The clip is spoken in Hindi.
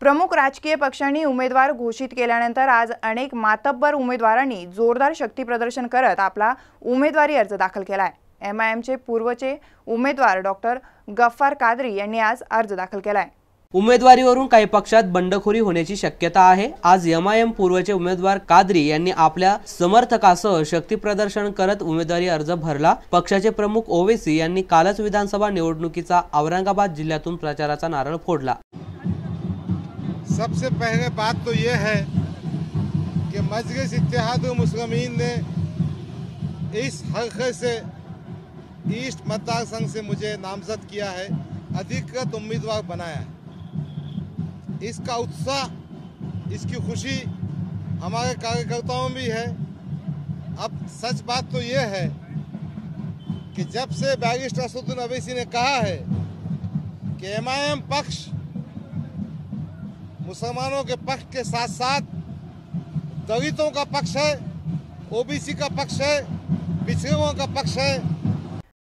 प्रमुख राजकीय पक्षांनी उमेदवार घोषित केल्यानंतर आज अनेक मातब्बर उमेदवारांनी जोरदार शक्तीप्रदर्शन करत आपला उमेदवारी अर्ज दाखल केला आहे एम आय एमचे पूर्वचे उमेदवार डॉक्टर गफ्फार कादरी यांनी आज अर्ज दाखल केला आहे उमेदवारीवरून काही पक्षात बंडखोरी होण्याची शक्यता आहे. आज एम आय एम पूर्वचे उमेदवार कादरी यांनी आपल्या समर्थकासह शक्तीप्रदर्शन करत उमेदवारी अर्ज भरला. पक्षाचे प्रमुख ओवेसी यांनी कालच विधानसभा निवडणुकीचा औरंगाबाद जिल्ह्यातून प्रचाराचा नारळ फोडला. सबसे पहले बात तो ये है कि मजलिस इत्तेहाद मुस्लिमीन ने इस हल्के से ईस्ट मतदार संघ से मुझे नामजद किया है, अधिकृत उम्मीदवार बनाया है। इसका उत्साह, इसकी खुशी हमारे कार्यकर्ताओं में भी है। अब सच बात तो ये है कि जब से बैरिस्टर असदुद्दीन अवैसी ने कहा है कि एमआईएम पक्ष मुसलमानों के पक्ष के साथ साथ दलितों का पक्ष है, ओबीसी का पक्ष है पिछड़ों का पक्ष है